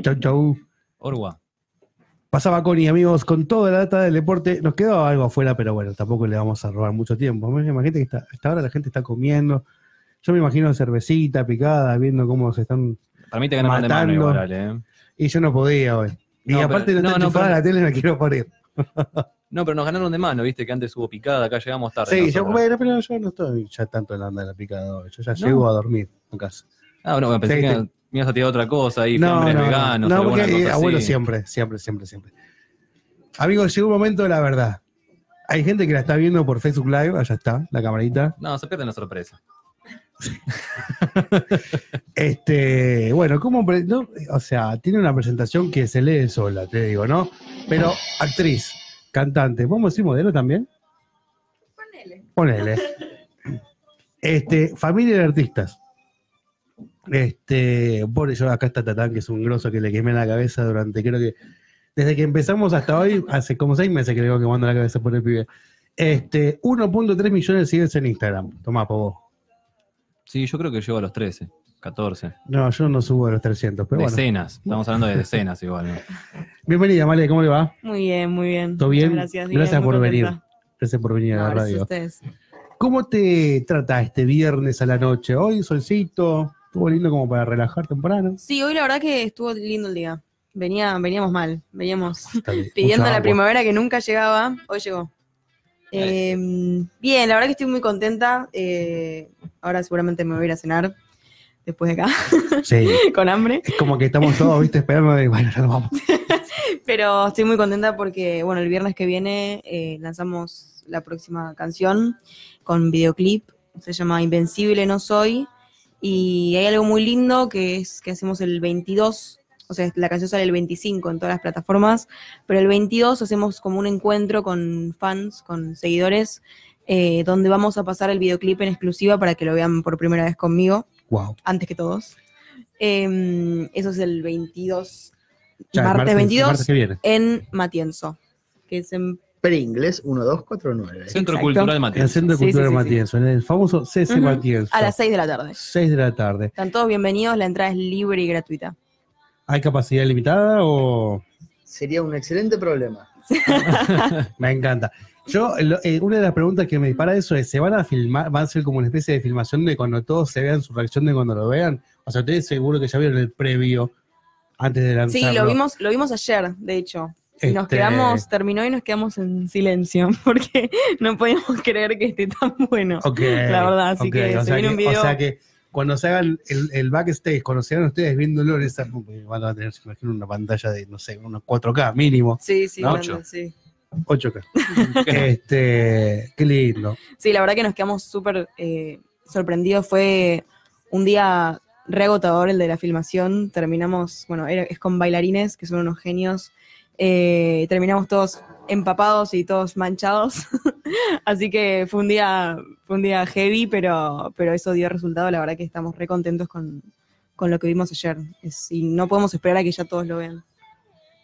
Chau, chau. Orwa. Pasaba Connie, amigos, con toda la data del deporte. Nos quedó algo afuera, pero bueno, tampoco le vamos a robar mucho tiempo. Imagínate que está, hasta ahora la gente está comiendo. Yo me imagino cervecita picada, viendo cómo se están. Para mí te de mano igual, ¿eh? Y yo no podía hoy. Y No, aparte pero- no no, no, pero- la tele, me quiero morir. No, pero nos ganaron de mano, viste que antes hubo picada, acá llegamos tarde. Sí, yo, bueno, pero yo no estoy ya tanto en la onda de la picada hoy. Yo ya ¿No? llego a dormir en casa. Ah, bueno, pensé Sí, que te- me ibas a tirar otra cosa ahí, No, fiambres no, no. veganos, No, porque eh, abuelo siempre, siempre, siempre, siempre. Amigos, llegó un momento de la verdad. Hay gente que la está viendo por Facebook Live, allá está, la camarita. No, se pierden la sorpresa. Este, bueno, ¿cómo? no? O sea, tiene una presentación que se lee sola, te digo, ¿no? Pero actriz, cantante, ¿podemos decir modelo también? Ponele. Ponele. Este, familia de artistas. Este, por yo acá está Tatán, que es un grosso que le quemé la cabeza durante, creo que, desde que empezamos hasta hoy, hace como seis meses que le vengo quemando la cabeza por el pibe. Este, 1.3 millones de seguidores en Instagram. Tomá, por vos. Sí, yo creo que llego a los 13, 14. No, yo no subo a los 300, pero bueno. decenas. Estamos hablando de decenas igual. ¿no? Bienvenida, Male, ¿cómo le va? Muy bien, muy bien. ¿Todo bien? Muchas Gracias. Gracias bien, por venir. contenta. Gracias por venir a la gracias a radio. ustedes. ¿Cómo te trata este viernes a la noche? Hoy, solcito, estuvo lindo como para relajar temprano. Sí, hoy la verdad que estuvo lindo el día. Venía, veníamos mal, veníamos pidiendo la primavera que nunca llegaba, hoy llegó. Eh, bien, la verdad que estoy muy contenta. eh, ahora seguramente me voy a ir a cenar después de acá, Sí, con hambre. es como que estamos todos, viste, esperando de, bueno, ya nos vamos. Pero estoy muy contenta porque, bueno, el viernes que viene eh, lanzamos la próxima canción con videoclip. Se llama Invencible No Soy. Y hay algo muy lindo que es que hacemos el 22. O sea, la canción sale el 25 en todas las plataformas. Pero el 22 hacemos como un encuentro con fans, con seguidores, eh, donde vamos a pasar el videoclip en exclusiva para que lo vean por primera vez conmigo, Wow. antes que todos. Em, eso es el 22. Ya, martes, 22 martes que viene. en Matienzo, que es en Pringles 1249. Centro Exacto. Cultural En el Matías. Centro de Sí, Cultura sí, de sí, sí. Matienzo, en el famoso CC. Matienzo. a las 6 de la tarde. 6 de la tarde. Están todos bienvenidos, la entrada es libre y gratuita. ¿Hay capacidad limitada o...? Sería un excelente problema. Me encanta. Yo, lo- eh, una de las preguntas que me dispara eso es, ¿se van a filmar, va a ser como una especie de filmación de cuando todos se vean su reacción de cuando lo vean? O sea, ustedes seguro que ya vieron el previo antes de Sí, lanzarlo. lo vimos, lo vimos ayer, de hecho. Y nos Este, quedamos, terminó y nos quedamos en silencio, porque no podíamos creer que esté tan bueno. ok, la verdad, así que o se sea viene un que- O video- sea que cuando se hagan el, el backstage, cuando se hagan ustedes viéndolo en esa, van a tener, se imagino, una pantalla de, no sé, unos 4K mínimo, Sí, sí, ¿No? grande, sí. 8K. este, qué lindo. Sí, la verdad que nos quedamos súper eh, sorprendidos. Fue un día re agotador el de la filmación. Terminamos, bueno, era- es con bailarines, que son unos genios. Eh, terminamos todos empapados y todos manchados. Así que fue un día, fue un día heavy, pero, pero eso dio resultado. La verdad que estamos re contentos con, con lo que vimos ayer. Es- y no podemos esperar a que ya todos lo vean.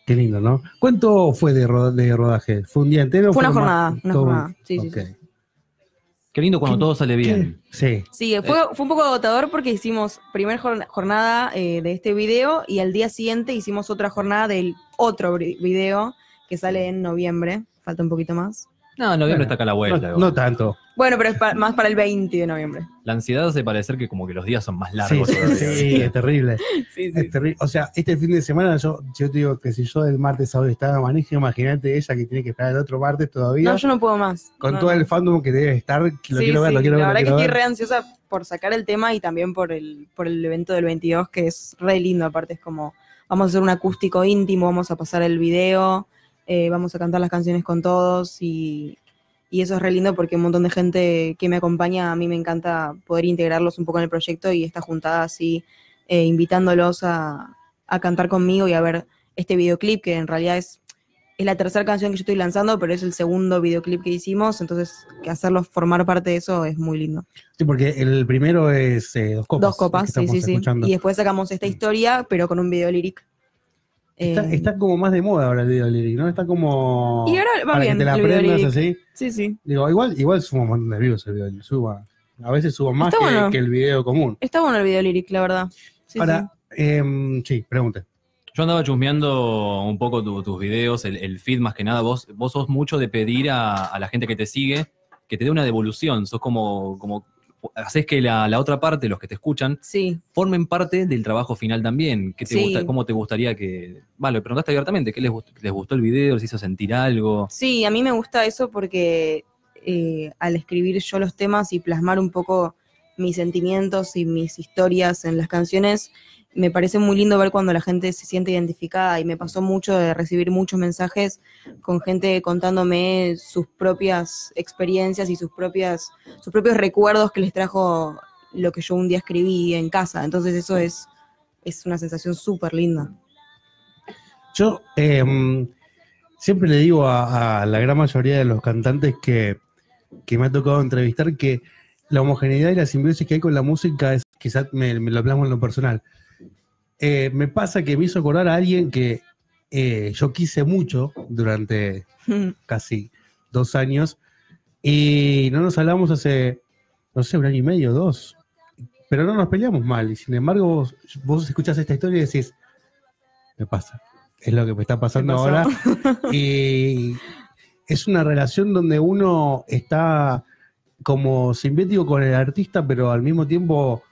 Qué lindo, ¿no? ¿Cuánto fue de, ro- de rodaje? ¿Fue un día entero? Fue una jornada, más- una todo? jornada. Sí, sí, sí. Qué lindo cuando ¿Qué- todo sale bien. Sí. Sí, fue, fue un poco agotador porque hicimos primer jorn- jornada eh, de este video y al día siguiente hicimos otra jornada del otro video que sale en noviembre. Falta un poquito más. No, noviembre Bueno, está acá a la vuelta. No, no tanto. Bueno, pero es pa- más para el 20 de noviembre. La ansiedad hace parecer que como que los días son más largos. sí, es terrible. Sí, Es terrible. O sea, este fin de semana yo, yo te digo que si yo del martes a hoy estaba manejo, imagínate ella que tiene que esperar el otro martes todavía. No, yo no puedo más. con No, todo no. el fandom que debe estar, lo Sí, quiero ver, sí, lo quiero la ver, lo verdad que estoy ver. re ansiosa por sacar el tema y también por el, por el evento del 22, que es re lindo. Aparte, es como, vamos a hacer un acústico íntimo, vamos a pasar el video, eh, vamos a cantar las canciones con todos y, y eso es re lindo porque un montón de gente que me acompaña, a mí me encanta poder integrarlos un poco en el proyecto y esta juntada así, eh, invitándolos a, a cantar conmigo y a ver este videoclip que en realidad es es la tercera canción que yo estoy lanzando, pero es el segundo videoclip que hicimos, entonces que hacerlos formar parte de eso es muy lindo. Sí, porque el primero es eh, dos copas. Dos copas, sí, sí, sí. Y después sacamos esta historia, pero con un video lyric. Está, Eh, está como más de moda ahora el video lyric, ¿no? Está como. y ahora va para bien que te la aprendas así. Sí, sí. Digo, igual, igual subo un montón de views el video. Suba. A veces subo más que, bueno. que el video común. Está bueno el video lyric, la verdad. Sí, Ahora, em, sí, pregunte. Yo andaba chusmeando un poco tu- tus videos, el, el feed más que nada. Vos, vos sos mucho de pedir a, a la gente que te sigue que te dé una devolución. Sos como, como haces que la, la otra parte, los que te escuchan, Sí, formen parte del trabajo final también. ¿Qué te Sí. gusta, ¿Cómo te gustaría que.? Vale, preguntaste abiertamente, ¿qué les gustó, les gustó el video? ¿Les hizo sentir algo? sí, a mí me gusta eso porque eh, al escribir yo los temas y plasmar un poco mis sentimientos y mis historias en las canciones, me parece muy lindo ver cuando la gente se siente identificada y me pasó mucho de recibir muchos mensajes con gente contándome sus propias experiencias y sus propias sus propios recuerdos que les trajo lo que yo un día escribí en casa. Entonces eso es es una sensación súper linda. Yo em, siempre le digo a, la gran mayoría de los cantantes que, que me ha tocado entrevistar que la homogeneidad y la simbiosis que hay con la música es, quizás me, me lo plasmo en lo personal. Eh, me pasa que me hizo acordar a alguien que eh, yo quise mucho durante casi dos años y no nos hablamos hace, no sé, un año y medio, dos. Pero no nos peleamos mal y sin embargo vos, vos escuchás esta historia y decís, me pasa, es lo que me está pasando ahora. Y es una relación donde uno está como simbiótico con el artista, pero al mismo tiempo,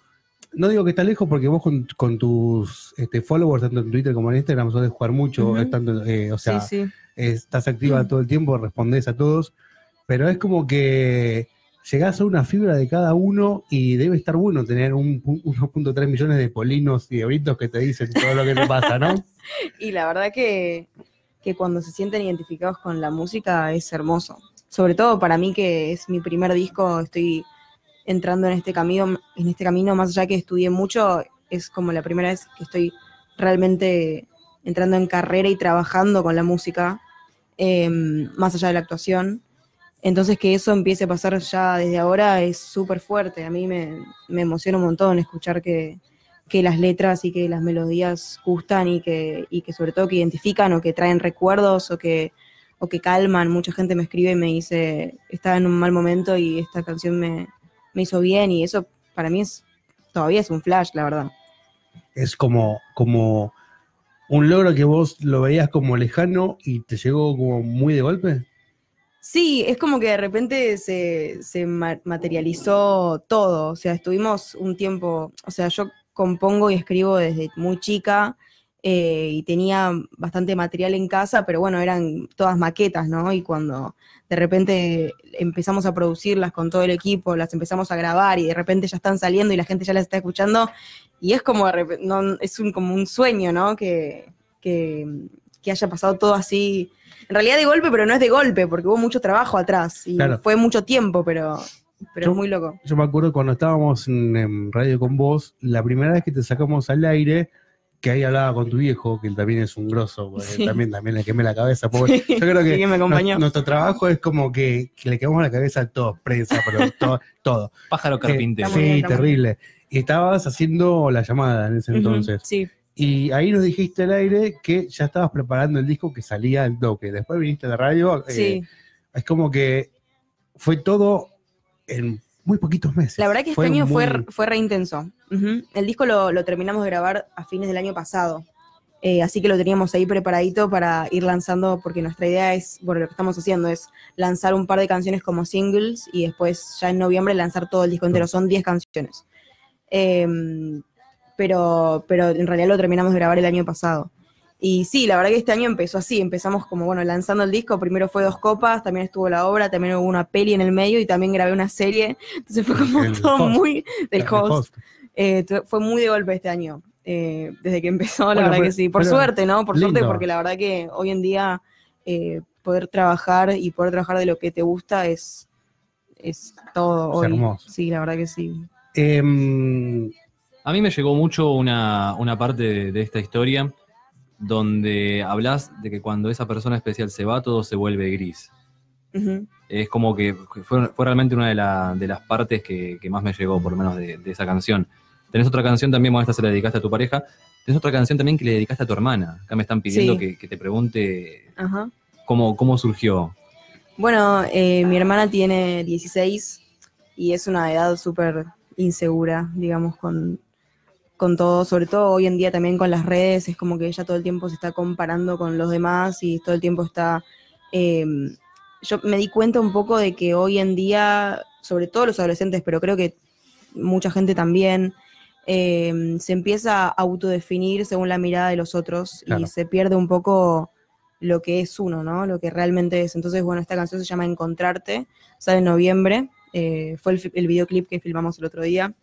no digo que está lejos porque vos con, con tus este, followers, tanto en Twitter como en Instagram, sos de jugar mucho, eh, tanto, eh, o sea, sí, sí. estás activa todo el tiempo, respondés a todos, pero es como que llegás a una fibra de cada uno y debe estar bueno tener un, pu- 1.3 millones de polinos y de britos que te dicen todo lo que te pasa, ¿no? Y la verdad que, que cuando se sienten identificados con la música es hermoso. Sobre todo para mí que es mi primer disco, estoy entrando en este camino, en este camino, más allá que estudié mucho, es como la primera vez que estoy realmente entrando en carrera y trabajando con la música, eh, más allá de la actuación. Entonces que eso empiece a pasar ya desde ahora es súper fuerte. A mí me, me emociona un montón escuchar que, que las letras y que las melodías gustan y que, y que sobre todo que identifican o que traen recuerdos o que, o que calman. Mucha gente me escribe y me dice, estaba en un mal momento y esta canción me, me hizo bien y eso para mí es todavía es un flash, la verdad. Es como, como un logro que vos lo veías como lejano y te llegó como muy de golpe. Sí, es como que de repente se, se ma- materializó todo. O sea, estuvimos un tiempo, o sea, yo compongo y escribo desde muy chica eh, y tenía bastante material en casa, pero bueno, eran todas maquetas, ¿no? Y cuando de repente empezamos a producirlas con todo el equipo, las empezamos a grabar y de repente ya están saliendo y la gente ya las está escuchando, y es como, no, es un, como un sueño, ¿no? Que, que, que haya pasado todo así en realidad de golpe, pero no es de golpe, porque hubo mucho trabajo atrás y Claro. fue mucho tiempo, pero, pero Yo- es muy loco. Yo me acuerdo cuando estábamos en, en radio con vos, la primera vez que te sacamos al aire, que ahí hablaba con tu viejo, que él también es un grosso, porque Sí. también, también le quemé la cabeza. porque yo creo que Sí, que me acompañó. nues- nuestro trabajo es como que, que le quemamos la cabeza a todos, prensa, pero todo. todo. Pájaro carpintero. muy bien, sí, terrible. Y estabas haciendo la llamada en ese entonces. Sí, Y ahí nos dijiste al aire que ya estabas preparando el disco que salía al toque. Después viniste de radio. eh, sí. es como que fue todo en muy poquitos meses. La verdad que este año fue, fue re intenso. El disco lo, lo terminamos de grabar a fines del año pasado. Eh, así que lo teníamos ahí preparadito para ir lanzando, porque nuestra idea es, bueno, lo que estamos haciendo es lanzar un par de canciones como singles y después ya en noviembre lanzar todo el disco entero. Son 10 canciones. Em, pero, pero en realidad lo terminamos de grabar el año pasado. Y sí, la verdad que este año empezó así, empezamos como, bueno, lanzando el disco, primero fue dos copas, también estuvo la obra, también hubo una peli en el medio y también grabé una serie, entonces fue como El todo host. muy del el host. Eh, fue muy de golpe este año, eh, desde que empezó, la Bueno, verdad pero- que sí. Por suerte, ¿no? Por suerte, porque la verdad que hoy en día eh, poder trabajar y poder trabajar de lo que te gusta es, es todo Es hoy. hermoso. Sí, la verdad que sí. Em, A mí me llegó mucho una, una parte de, de esta historia donde hablas de que cuando esa persona especial se va, todo se vuelve gris. Es como que fue, fue realmente una de, la- de las partes que, que más me llegó, por lo menos de, de esa canción. Tenés otra canción también, bueno, esta se la dedicaste a tu pareja. Tenés otra canción también que le dedicaste a tu hermana. Acá me están pidiendo Sí. que, que te pregunte Ajá. cómo, cómo surgió. Bueno, eh, mi hermana tiene 16 y es una edad súper insegura, digamos, con, con todo, sobre todo hoy en día también con las redes, es como que ella todo el tiempo se está comparando con los demás y todo el tiempo está... eh, yo me di cuenta un poco de que hoy en día, sobre todo los adolescentes, pero creo que mucha gente también, eh, se empieza a autodefinir según la mirada de los otros Claro. y se pierde un poco lo que es uno, ¿no? Lo que realmente es. Entonces, bueno, esta canción se llama Encontrarte, sale en noviembre, eh, fue el, videoclip que filmamos el otro día.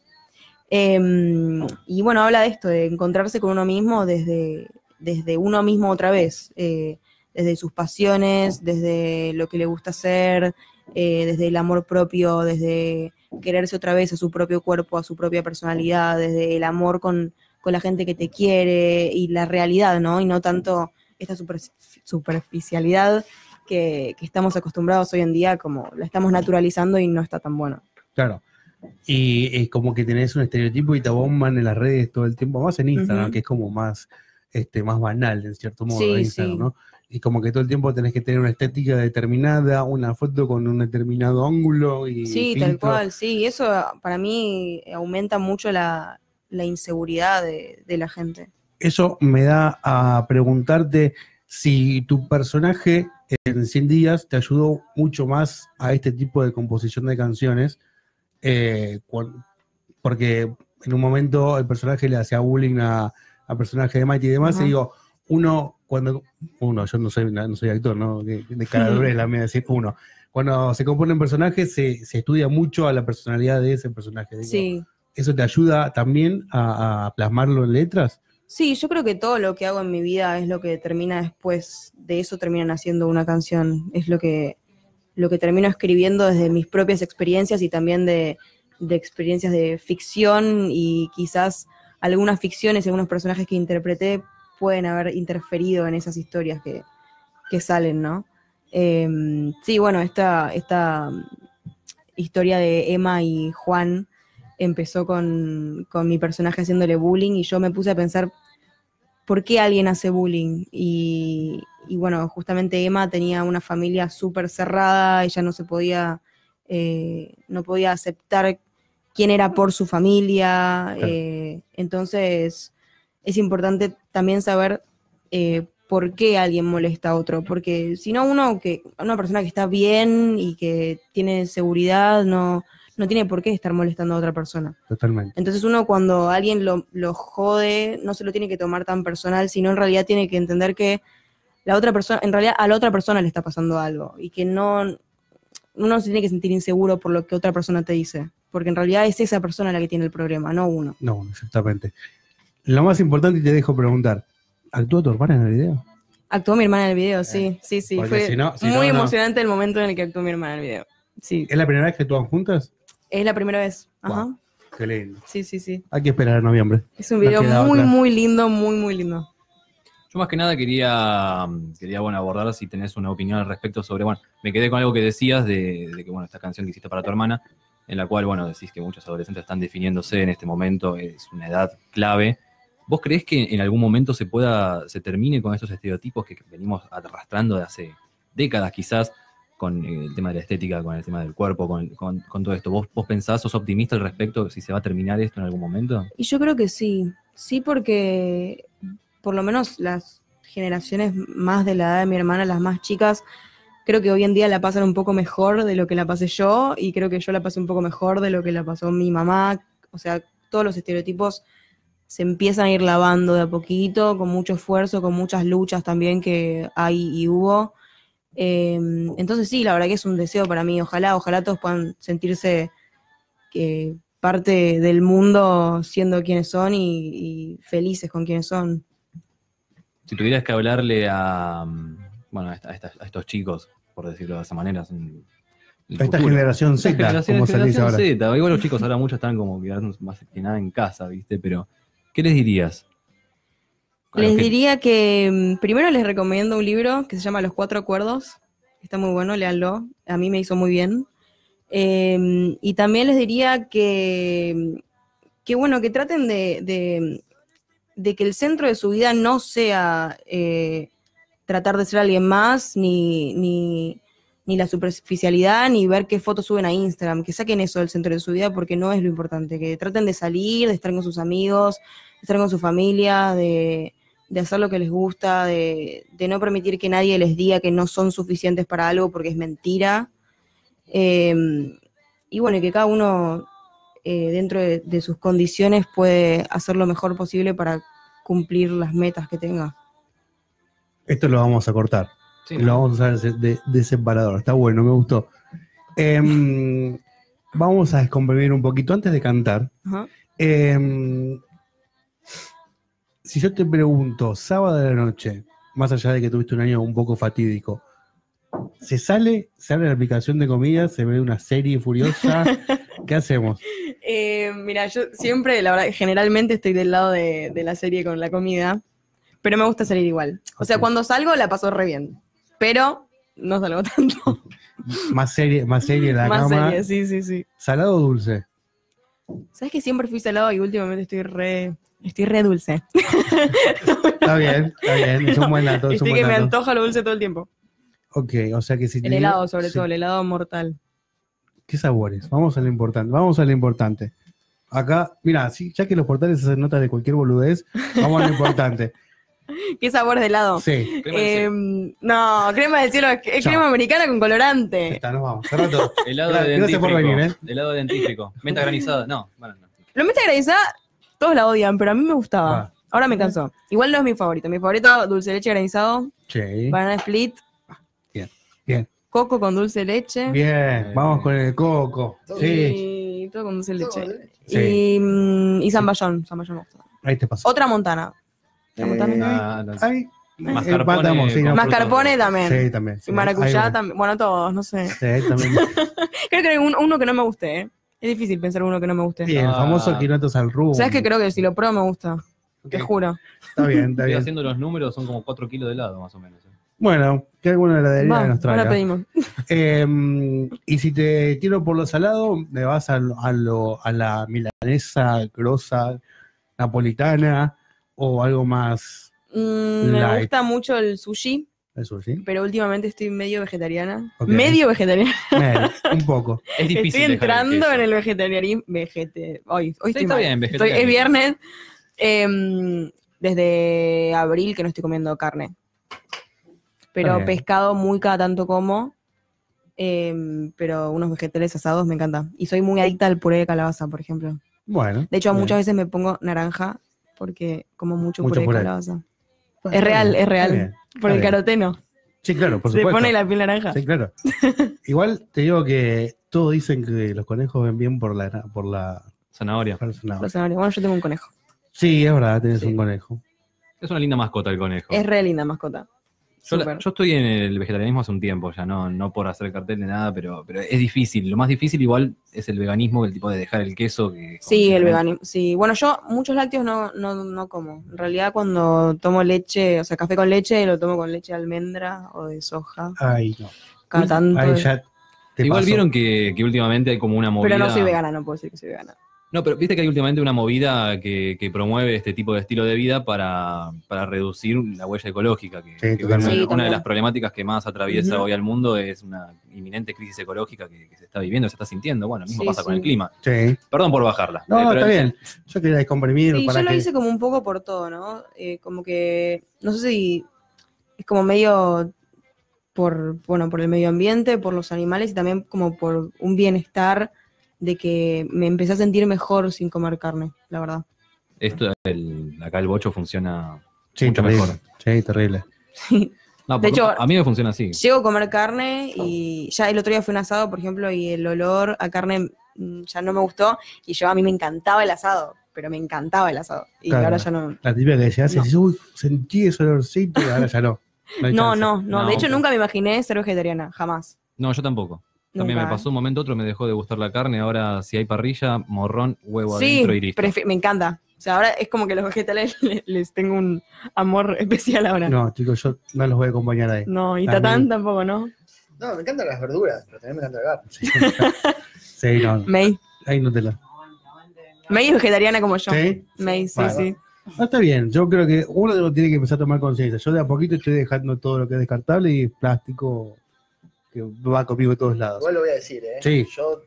Em, y bueno, habla de esto, de encontrarse con uno mismo desde, desde uno mismo otra vez, eh, desde sus pasiones, desde lo que le gusta hacer, eh, desde el amor propio, desde quererse otra vez a su propio cuerpo, a su propia personalidad, desde el amor con, con la gente que te quiere y la realidad, ¿no? Y no tanto esta super- superficialidad que, que estamos acostumbrados hoy en día, como la estamos naturalizando y no está tan bueno. Claro. Y es como que tenés un estereotipo y te bomban en las redes todo el tiempo, más en Instagram, que es como más, este, más banal, en cierto modo, Sí, de Instagram, sí. ¿no? Y como que todo el tiempo tenés que tener una estética determinada, una foto con un determinado ángulo y Sí, tal cual, sí. Y eso para mí aumenta mucho la, la inseguridad de, de la gente. Eso me da a preguntarte si tu personaje en 100 días te ayudó mucho más a este tipo de composición de canciones, eh, porque en un momento el personaje le hacía bullying a, a personaje de Mighty y demás, Ajá. y digo, uno, cuando, uno, yo no soy, no soy actor, ¿no? De, de cara dura es la mía decir uno. Cuando se compone un personaje, se, se estudia mucho a la personalidad de ese personaje. Digo, Sí. ¿Eso te ayuda también a, a plasmarlo en letras? Sí, yo creo que todo lo que hago en mi vida es lo que termina después de eso terminan haciendo una canción. Es lo que, lo que termino escribiendo desde mis propias experiencias y también de, de experiencias de ficción y quizás algunas ficciones y algunos personajes que interpreté pueden haber interferido en esas historias que, que salen, ¿no? Eh, sí, bueno, esta, esta historia de Emma y Juan empezó con, con mi personaje haciéndole bullying y yo me puse a pensar por qué alguien hace bullying. Y, y bueno, justamente Emma tenía una familia súper cerrada, ella no se podía, eh, no podía aceptar quién era por su familia. Claro. eh, entonces es importante también saber eh, por qué alguien molesta a otro, porque si no uno que, una persona que está bien y que tiene seguridad, no, no tiene por qué estar molestando a otra persona. Totalmente. Entonces uno cuando alguien lo, lo jode, no se lo tiene que tomar tan personal, sino en realidad tiene que entender que la otra persona, en realidad a la otra persona le está pasando algo y que no, uno se tiene que sentir inseguro por lo que otra persona te dice, porque en realidad es esa persona la que tiene el problema, no uno. No, exactamente. Lo más importante, y te dejo preguntar, ¿actúa tu hermana en el video? Actuó mi hermana en el video, sí, sí, sí. porque Fue si no- si muy no, no. emocionante el momento en el que actuó mi hermana en el video. Sí, ¿Es la primera vez que actúan juntas? es la primera vez. Ajá. Wow. Qué lindo. Sí, sí, sí. Hay que esperar a noviembre. Es un No video queda muy, otra. muy lindo, muy, muy lindo. Yo más que nada quería, quería bueno, abordar si tenés una opinión al respecto sobre, bueno, me quedé con algo que decías de, de que, bueno, esta canción que hiciste para tu hermana, en la cual, bueno, decís que muchos adolescentes están definiéndose en este momento, es una edad clave. ¿Vos creés que en algún momento se pueda, se termine con estos estereotipos que venimos arrastrando de hace décadas quizás, con eh, el tema de la estética, con el tema del cuerpo, con, con- con todo esto? ¿Vos, ¿Vos pensás, sos optimista al respecto, si se va a terminar esto en algún momento? Y yo creo que sí, sí porque por lo menos las generaciones más de la edad de mi hermana, las más chicas, creo que hoy en día la pasan un poco mejor de lo que la pasé yo y creo que yo la pasé un poco mejor de lo que la pasó mi mamá. O sea, todos los estereotipos se empiezan a ir lavando de a poquito, con mucho esfuerzo, con muchas luchas también que hay y hubo. Eh, entonces sí, la verdad que es un deseo para mí. Ojalá, ojalá todos puedan sentirse que parte del mundo siendo quienes son y, y felices con quienes son. Si tuvieras que hablarle a, mm, bueno, a, esta- a a estos chicos, por decirlo de esa manera, son el Esta futuro. generación Esta Z, generación- como se dice ahora. Z. Igual los chicos ahora muchos están como quedando más que nada en casa, ¿viste? Pero, ¿qué les dirías? Les que- diría que mm, primero les recomiendo un libro que se llama Los Cuatro Acuerdos. Está muy bueno, léanlo. A mí me hizo muy bien. Eh, y también les diría que, que bueno, que traten de, de- de que el centro de su vida no sea eh, tratar de ser alguien más, ni, ni, ni la superficialidad, ni ver qué fotos suben a Instagram, que saquen eso del centro de su vida porque no es lo importante, que traten de salir, de estar con sus amigos, de estar con su familia, de, de hacer lo que les gusta, de, de no permitir que nadie les diga que no son suficientes para algo porque es mentira. Eh, y bueno, que cada uno eh, dentro de, de sus condiciones puede hacer lo mejor posible para cumplir las metas que tenga. Esto lo vamos a cortar. Sí, Lo vamos a usar de, de separador. Está bueno, me gustó. Em, vamos a descomprimir un poquito antes de cantar. Ajá. Em, si yo te pregunto, sábado de la noche, más allá de que tuviste un año un poco fatídico, ¿se sale, se abre la aplicación de comida, se ve una serie furiosa? ¿Qué hacemos? Eh, mira, yo siempre, la verdad, generalmente estoy del lado de, de la serie con la comida, pero me gusta salir igual. O sea, cuando salgo la paso re bien, pero no salgo tanto. Más serie, más serie la Más cama. serie, sí, sí, sí. ¿Salado o dulce? ¿Sabes que siempre fui salado y últimamente estoy re, estoy re dulce? Está bien, está bien. Es un buen dato. Es un buen que me antoja lo dulce todo el tiempo. Ok, o sea que si te El digo- helado, sobre sí. todo, el helado mortal. ¿Qué sabores? Vamos a lo importante. Vamos a lo importante. Acá, mira, sí, ya que los portales hacen nota de cualquier boludez, vamos a lo importante. ¿Qué sabor de helado? Sí, Crema de Eh, cielo. no, crema de cielo, es Chao. crema americana con ya colorante. está, nos vamos. Todo. helado Gra- de gracias por dentífrico. venir, ¿eh? Helado de dentífrico. Menta granizada. No, bueno, no. Lo meta granizada, todos la odian, pero a mí me gustaba. Ah. Ahora me cansó. Igual no es mi favorito. Mi favorito, dulce de leche granizado, Sí. banana split, Bien, coco con dulce de leche. bien. Vamos con el coco. Sí, Y todo con dulce de leche. Sí. Y, mm, y zamballón. zamballón me gusta. ahí te pasó. Otra montana. La. Eh, Ah, no. Ahí. Mascarpone sí. Mascarpone también. Sí, también. sí. y maracuyá también. Bueno, todos, no sé. Sí, también. Creo que hay un- uno que no me guste, ¿eh? Es difícil pensar uno que no me guste. Sí, el Ah. famoso quinotos al rum. ¿Sabes que Creo que si lo pruebo me gusta. Te juro. Está bien, está Estoy bien. haciendo los números, son como 4 kilos de helado más o menos. ¿eh? Bueno, que alguna heladería Va, nos ahora traiga. pedimos. Eh, y si te tiro por lo salado, me vas a, lo- a, lo- a la milanesa grosa napolitana o algo más Mm, me gusta mucho el sushi, eso, ¿sí? pero últimamente estoy medio vegetariana. Medio vegetariana. Un poco. Es difícil. Estoy el entrando en el vegetarianismo. Vegete, hoy, hoy estoy está mal. bien, Estoy- es viernes. Em, desde abril que no estoy comiendo carne. Pero pescado muy cada tanto como. em, pero unos vegetales asados me encanta. Y soy muy adicta al puré de calabaza, por ejemplo. Bueno. De hecho, bien. muchas veces me pongo naranja porque como mucho, Mucho puré de calabaza. Bueno, Es real, es real. bien. Por el bien. caroteno. Sí, claro, por Se pone la piel naranja. Sí, claro. Igual te digo que todos dicen que los conejos ven bien por la por la Zanahoria. persona. Los zanahorias. Bueno, yo tengo un conejo. Sí, es verdad, tenés Sí. un conejo. Es una linda mascota el conejo. Es re linda mascota. Yo, la- Súper. yo estoy en el vegetarianismo hace un tiempo ya, no, no por hacer cartel de nada, pero, pero es difícil. Lo más difícil igual es el veganismo, el tipo de dejar el queso. Que, Sí, el veganismo. Sí, bueno, yo muchos lácteos no, no, no como. En realidad, cuando tomo leche, o sea, café con leche, lo tomo con leche de almendra o de soja. Ay, no. Cada tanto. Ahí ya te Igual pasó. vieron que, que últimamente hay como una movida. pero no soy vegana, no puedo decir que soy vegana. No, pero viste que hay últimamente una movida que, que promueve este tipo de estilo de vida para, para reducir la huella ecológica. Que, que totalmente. una, Sí, una también. de las problemáticas que más atraviesa hoy al mundo es una inminente crisis ecológica que, que se está viviendo, se está sintiendo. Bueno, lo mismo Sí, pasa con el clima. Sí. Perdón por bajarla. No, Eh, pero está bien. Yo quería descomprimir Sí, para yo lo que. hice como un poco por todo, ¿no? Eh, como que, no sé si es como medio por, bueno, por el medio ambiente, por los animales y también como por un bienestar de que me empecé a sentir mejor sin comer carne, la verdad. Esto, el- acá el bocho funciona Sí, mucho terrible. mejor. Sí, terrible. No, De hecho- a mí me funciona así. Llego a comer carne y ya el otro día fue un asado, por ejemplo, y el olor a carne mm, ya no me gustó y yo a mí me encantaba el asado, pero me encantaba el asado y Claro. ahora ya no. La típica que llegas y No. dices, uy, sentí ese olorcito y ahora ya no. No, No, no, no, No, de hecho nunca me imaginé ser vegetariana, jamás. No, yo tampoco. También Nunca. me pasó un momento, otro me dejó de gustar la carne. Ahora, si hay parrilla, morrón, huevo Sí, adentro y listo. me encanta. O sea, ahora es como que los vegetales le- les tengo un amor especial ahora. No, No, chicos, yo no los voy a acompañar ahí. y También. Tatán tampoco, ¿no? No, me encantan las verduras, pero también me encanta la carne. Sí, sí no. May. Ahí no te la. May es vegetariana como yo. ¿Sí? May, sí, sí. No, está bien. Yo creo que uno tiene que empezar a tomar conciencia. Yo de a poquito estoy dejando todo lo que es descartable y plástico que va conmigo a todos lados. Igual lo voy a decir, ¿eh? Sí. Yo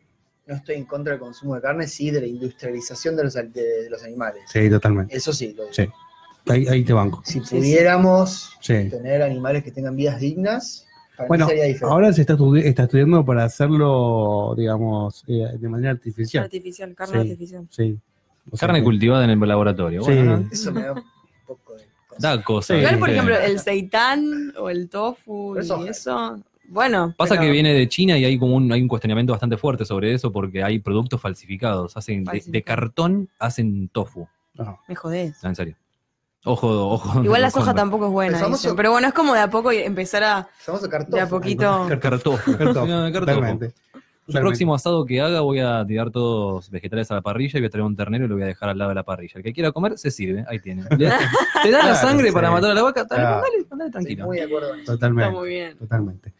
no estoy en contra del consumo de carne, sí de la industrialización de los, al- de, de los animales. Sí, totalmente. Eso sí, lo- Sí. Ahí, ahí te banco. si Sí, pudiéramos Sí. tener animales que tengan vidas dignas, para Bueno, mí sería diferente. ahora se está, estudi- está estudiando para hacerlo, digamos, eh, de manera artificial. Artificial, carne Sí. artificial. Sí. O sea Carne que- cultivada en el laboratorio. Sí. Bueno, ¿no? Eso me da un poco de... Da cosas. Sí. Igual, por ejemplo, el seitán o el tofu y eso. Bueno. Pasa pero- que viene de China y hay como un, hay un cuestionamiento bastante fuerte sobre eso porque hay productos falsificados. Hacen de- cartón hacen tofu. No. Me jodés. No, en serio. Ojo, ojo. Igual la soja tampoco es buena. Pero bueno, es como de a poco empezar a. De a poquito. Cartofu. Cartofu, No, cartofu. Totalmente. El próximo asado que haga voy a tirar todos vegetales a la parrilla y voy a traer un ternero y lo voy a dejar al lado de la parrilla. El que quiera comer, se sirve. Ahí tiene. ¿Te da la Claro, sangre sí. para matar a la vaca? Dale, mandale Estoy tranquilo. muy de acuerdo. Totalmente. Está muy bien. Totalmente.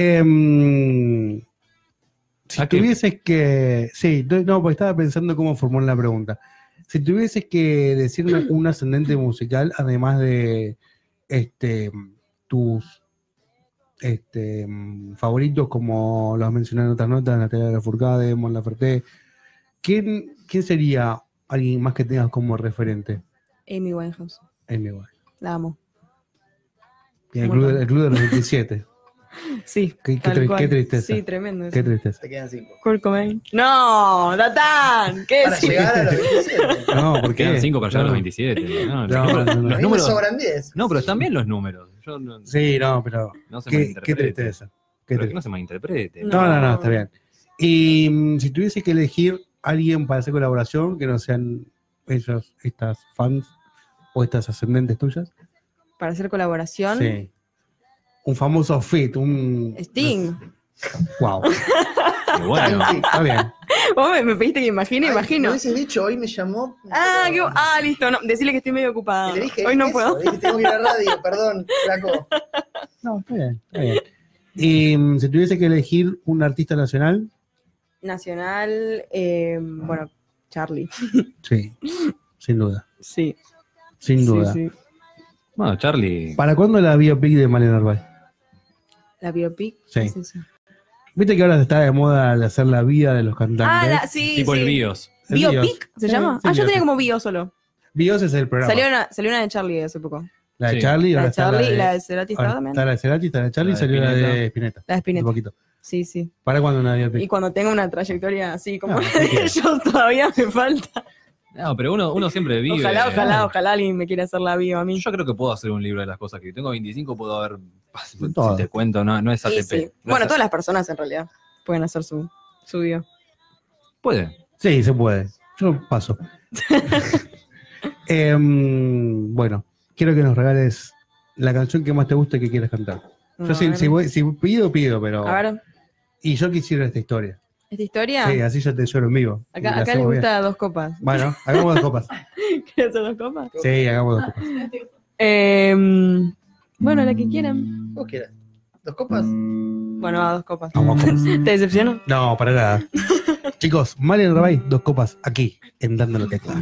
Em, si tuvieses que. Sí, no, porque estaba pensando cómo formular la pregunta. Si tuvieses que decirme un ascendente musical, además de este tus este, favoritos, como los mencioné en otras notas, Natalia Lafourcade, Mon Laferte, ¿quién, ¿quién sería alguien más que tengas como referente? Amy Winehouse. Amy Winehouse. La amo. Y el, club, de- el club de los 27. Sí. Qué, qué tristeza. Sí, tremendo. Qué tristeza. Te quedan cinco. Kurt Cobain. No, Datán. ¿Qué Para llegar a los 27. No, porque Quedan 5 para llegar a los 27. No, No, los no, números- los sobran 10. No, pero están bien los números. Yo no, Sí, no, pero no se qué, qué malinterprete. tristeza. Qué Pero que tristeza. no se malinterprete. No, no, no, está bien. Y mm, si tuviese que elegir alguien para hacer colaboración, que no sean ellos, estas fans o estas ascendentes tuyas, Para hacer colaboración. sí. Un famoso fit, un. Sting. Wow. Qué bueno. Sí. Está bien. Vos me, me pediste que imagine, Ay, imagino. Me hubieses dicho, hoy me llamó. Ah, qué- ah, listo. No, decirle que estoy medio ocupada. Y le dije, Hoy no eso, puedo. le dije, tengo que ir a la radio, perdón, flaco. No, está bien, está bien. Y mm, si tuviese que elegir un artista nacional, Nacional, eh, bueno, Charlie. sí, sin duda. Sí. Sin sí, duda. sí. Bueno, Charlie. ¿Para cuándo la biopic de Malena Narváez? La biopic. Sí. ¿qué es eso? Viste que ahora está de moda el hacer la vida de los cantantes. Ah, la, sí. Tipo sí. el BIOS. El Bios. ¿Biopic se Sí, llama? sí, ah, yo tenía como bio solo. Bios es el programa. Salió una, salió una de Charlie hace poco. la de Sí. Charlie, La de está Charlie la y la de, de Cerati estaba también. está la de Cerati, está la de Charlie La y de salió la de Spinetta. La de Un Spinetta. poquito. Sí, sí. ¿Para cuándo una Y biopic? cuando tenga una trayectoria así como No, sí que- yo todavía me falta. No, pero uno, uno siempre vive. Ojalá, ojalá, ojalá alguien me quiera hacer la bio a mí. Yo creo que puedo hacer un libro de las cosas que tengo 25, puedo haber. Todo. Si te cuento, no, no es ATP. Sí, sí. No Bueno, es- todas las personas en realidad pueden hacer su, su bio. Puede. Sí, se puede. Yo paso. Em, bueno, quiero que nos regales la canción que más te guste que quieras cantar. Yo si, voy- si pido, pido, pero. A ver, Y yo quisiera esta historia. Esta historia. Sí, así yo te lloro en vivo. Acá acá bien. gusta dos copas. Bueno, hagamos dos copas. ¿Quieres hacer dos copas? Sí, hagamos dos copas. Em, bueno, la que quieran. ¿Vos quieras? ¿Dos copas? Bueno, va, dos copas. Vamos copas. ¿Te decepciono? No, para nada. Chicos, Mario Rabay, dos copas aquí, en Dando lo que está.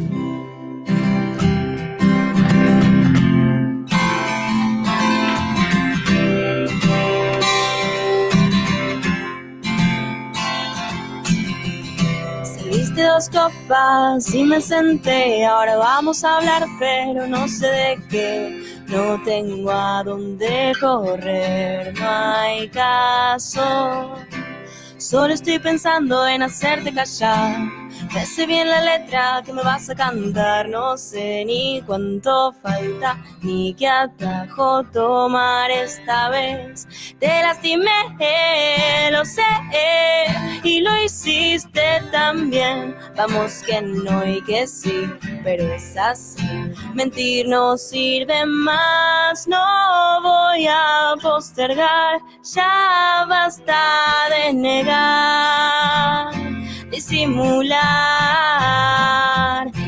Dos copas y me senté. Ahora vamos a hablar, pero no sé de qué. No tengo a dónde correr, no hay caso. Solo estoy pensando en hacerte callar. Sé bien la letra que me vas a cantar. No sé ni cuánto falta, ni qué atajo tomar esta vez. Te lastimé, lo sé, y lo hiciste también. Vamos que no y que sí, pero es así. Mentir no sirve más, no voy a postergar. Ya basta de negar, disimular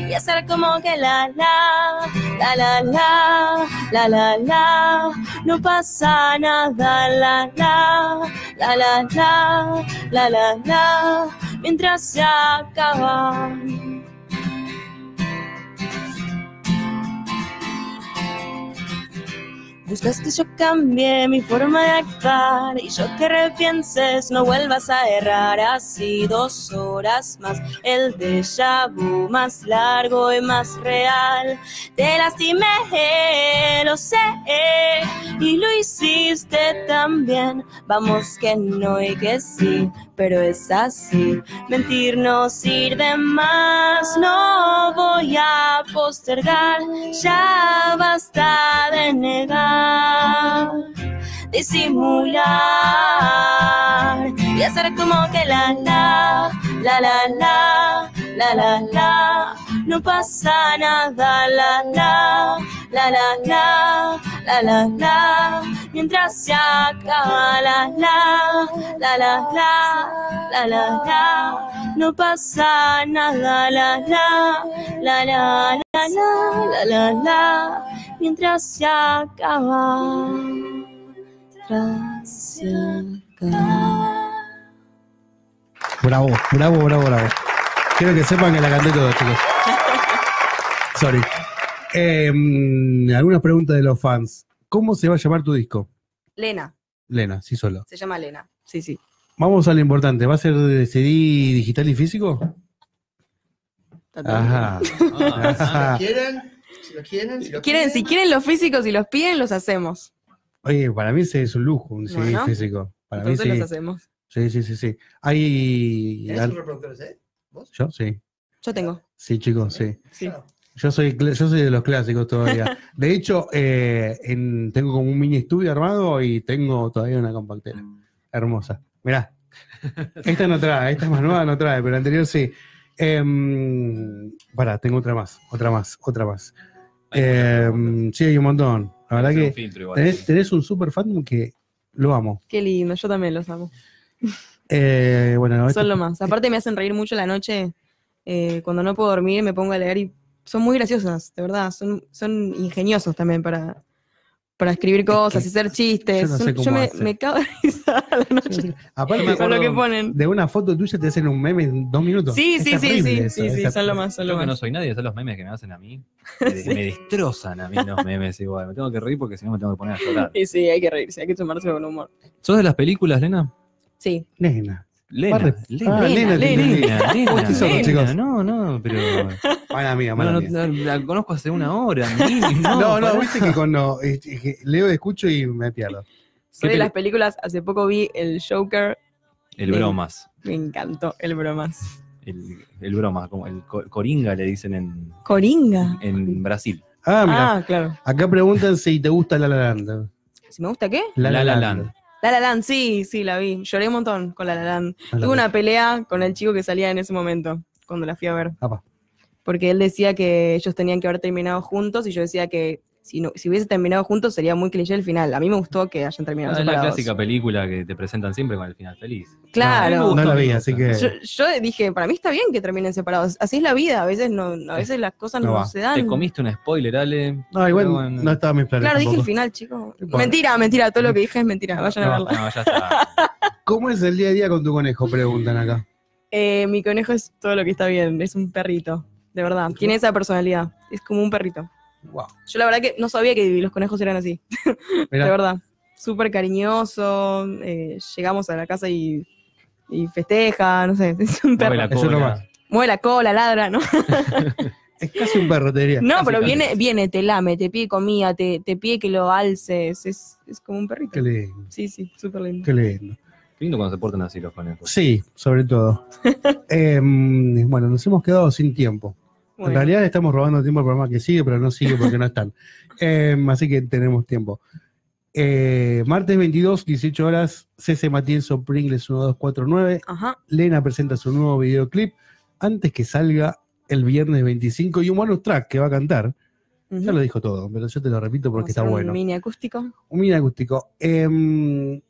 y hacer como que la la, la la la, la la la, no pasa nada, la la, la la la, la la la, mientras se acaba. Buscas que yo cambie mi forma de actuar y yo que repienses no vuelvas a errar así dos horas más. El déjà vu más largo y más real. Te lastimé, lo sé, y lo hiciste también. Vamos que no y que sí, pero es así. Mentir no sirve más, no voy a postergar, ya basta de negar, disimular y hacer como que la la, la la la, la la la, no pasa nada, la la, la la la, la la la, mientras se acaba la la, la la la, la la la, no pasa nada, la la, la la la la, la la la, mientras se acaba, mientras se acaba. Bravo, bravo, bravo, bravo. Quiero que sepan que la canté todo, chicos. Sorry. Eh, algunas preguntas de los fans. ¿Cómo se va a llamar tu disco? Lena, Lena, sí solo. se llama Lena. Sí, sí. Vamos a lo importante. ¿Va a ser de CD digital y físico? Ajá. Ah, Si lo quieren, si lo quieren, si lo Quieren, si quieren los físicos y los piden, los hacemos. Oye, para mí ese es un lujo, un CD Bueno. físico. Para mí Entonces sí. los hacemos. Sí, sí, sí, sí. Hay. ¿Tenés un reproductor ese? ¿Vos? ¿Yo? Sí. Yo tengo. Sí, chicos, sí. Sí. Yo soy, cl- yo soy de los clásicos todavía. De hecho, eh, en- tengo como un mini estudio armado y tengo todavía una compactera. Hermosa. Mirá. Esta no trae, esta es más nueva, no trae, pero la anterior sí. Em, pará, tengo otra más, otra más, otra más. Em, sí, hay un montón. La verdad que filtro tenés, tenés un super fan que lo amo. Qué lindo, yo también los amo. Eh, bueno, no, esto- Son lo más. Aparte me hacen reír mucho la noche. eh, cuando no puedo dormir me pongo a leer y son muy graciosas, de verdad. Son, son ingeniosos también para, para escribir cosas y hacer chistes. yo no sé Son- cómo yo me, me cago de risa a la noche aparte, me con lo que acuerdo ponen. de una foto tuya te hacen un meme en dos minutos. Sí, Es sí, sí, sí, eso, sí, sí, son lo más, son lo Yo que no soy nadie, son los memes que me hacen a mí. Me, me destrozan a mí los memes igual. Me tengo que reír porque si no me tengo que poner a llorar. Y sí, hay que reírse, hay que tomarse con humor. ¿Sos de las películas, Lena? Sí. Nena. Lena. Lena. Ah, Lena, Lena, Lena. Lena, Lena, ¿Cómo estoy solo, Lena. chicos? No, no, pero. Mala mía, No, mala no, mía. no, la conozco hace una hora. No, No, no, viste que es que leo, escucho y me pierdo. Soy de las películas, hace poco vi el Joker, El bromas. me encantó el bromas. El, el bromas, como el co- coringa le dicen en, Coringa. en Brasil. Ah, mira. Ah, claro. Acá preguntan si te gusta La La Land. Si me gusta qué? La La, La La Land. La La Land, sí, sí, la vi. Lloré un montón con La La Land. La La Tuve una pelea con el chico que salía en ese momento, cuando la fui a ver. Apa. Porque él decía que ellos tenían que haber terminado juntos y yo decía que si, no, si hubiese terminado juntos sería muy cliché el final. A mí me gustó que hayan terminado Ah, es la separados. clásica película que te presentan siempre con el final feliz. Claro. No la vi, así que. Yo, yo dije, para mí está bien que terminen separados. Así es la vida, a veces no, a veces las cosas No no, se dan. Te comiste un spoiler, Ale. No, igual bueno. no estaba en mis planes. Claro, dije el final, chicos. importa. Mentira, mentira, todo lo que dije es mentira. Vayan a No, verla. No, ya está. ¿Cómo es el día a día con tu conejo? Preguntan acá. Eh, mi conejo es todo lo que está bien, es un perrito, de verdad. Tiene esa personalidad, es como un perrito. Wow. Yo la verdad que no sabía que los conejos eran así, Mirá, de verdad. Súper cariñoso, eh, llegamos a la casa y, y festeja, no sé, es un Mueve perro. la cola. Mueve la cola, ladra, ¿no? Es casi un perro, te diría. No, Casi, pero casi, viene, viene, te lame, te pide comida, te, te pide que lo alces, es, es como un perrito. Qué lindo, Sí, sí, súper lindo. qué lindo. Qué lindo cuando se portan así los conejos. Sí, sobre todo. Em, bueno, nos hemos quedado sin tiempo. En Bueno, realidad estamos robando tiempo al programa que sigue, pero no sigue porque no están. Em, así que tenemos tiempo. Eh, martes 22, 18 horas, CC Matienzo Pringles 1249. Ajá. Lena presenta su nuevo videoclip antes que salga el viernes 25 y un bonus track que va a cantar. Ya lo dijo todo, pero yo te lo repito porque está hacer un bueno. mini acústico. Un mini acústico. Em,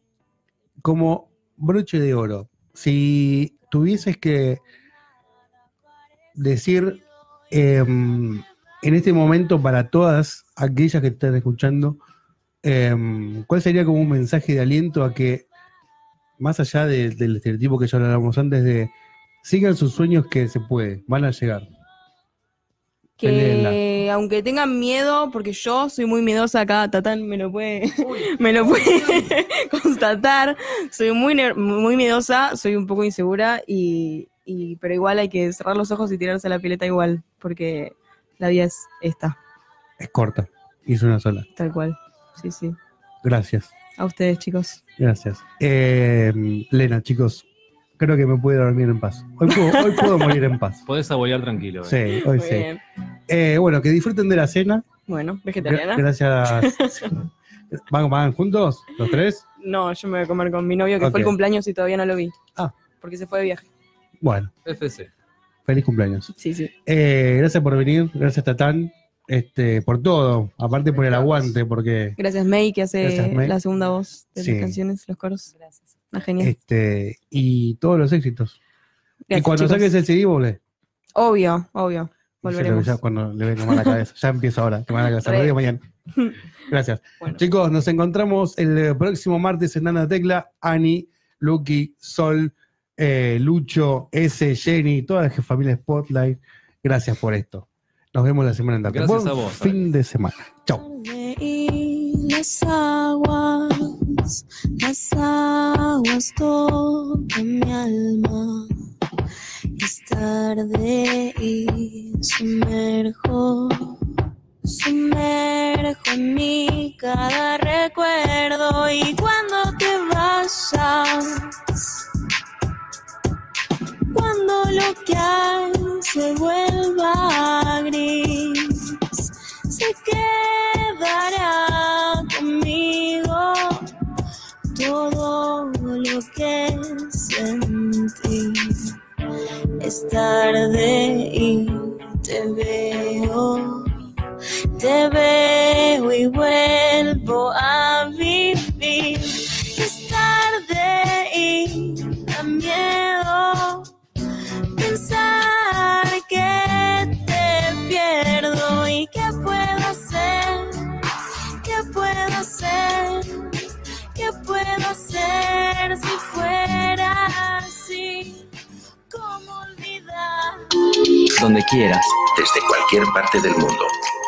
como broche de oro, si tuvieses que decir em, en este momento para todas aquellas que están escuchando, em, ¿cuál sería como un mensaje de aliento a que, más allá de- del estereotipo que ya hablábamos antes, de sigan sus sueños que se puede, van a llegar? Que aunque tengan miedo, porque yo soy muy miedosa acá, Tatán me lo puede, me lo puede constatar. Soy muy, muy miedosa, soy un poco insegura, y, y- pero igual hay que cerrar los ojos y tirarse a la pileta igual, porque la vida es esta, Es corta. Hizo una sola. tal cual. Sí, sí. Gracias. A ustedes, chicos. Gracias. Eh, Lena, chicos, creo que me puedo dormir en paz. Hoy puedo, hoy puedo morir en paz. Podés saborear tranquilo. eh. Sí, hoy Muy sí. bien. Eh, bueno, que disfruten de la cena. Bueno, vegetariana. gracias. ¿Van, van juntos? ¿Los tres? No, yo me voy a comer con mi novio que fue el cumpleaños y todavía no lo vi. Ah. Porque se fue de viaje. Bueno, FC. feliz cumpleaños. Sí, sí. Eh, gracias por venir, gracias Tatán, este, por todo, aparte por el aguante, porque Gracias, May, que hace Gracias, May. la segunda voz de Sí. las canciones, los coros. Gracias. Ah, genial. este, y todos los éxitos. y cuando chicos. saques el CD, volvé. Obvio, obvio. Volveremos. Ya cuando le venga mal la cabeza. Ya empiezo ahora, que me van a cabeza. Mañana. Gracias. Bueno. Chicos, nos encontramos el próximo martes en Nana Tecla. Ani, Lucky, Sol, eh, Lucho, S, Jenny, toda la familia Spotlight. Gracias por esto. Nos vemos la semana entrante. Gracias Buen a vos, Fin de semana. Chau. Y las aguas, las aguas tocan mi alma. Es tarde y sumerjo, sumerjo en mí cada recuerdo. Y cuando te vayas, cuando lo que hay se vuelva gris, se quedará conmigo todo lo que sentí. Es tarde y te veo, te veo y vuelvo a vivir. Donde quieras, desde cualquier parte del mundo.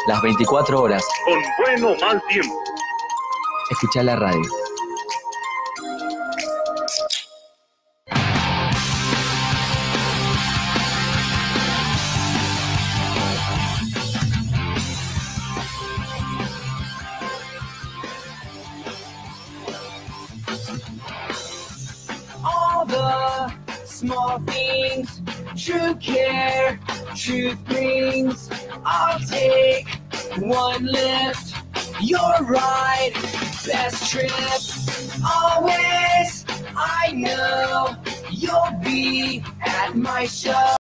las 24 horas, con bueno o mal tiempo. escucha la radio.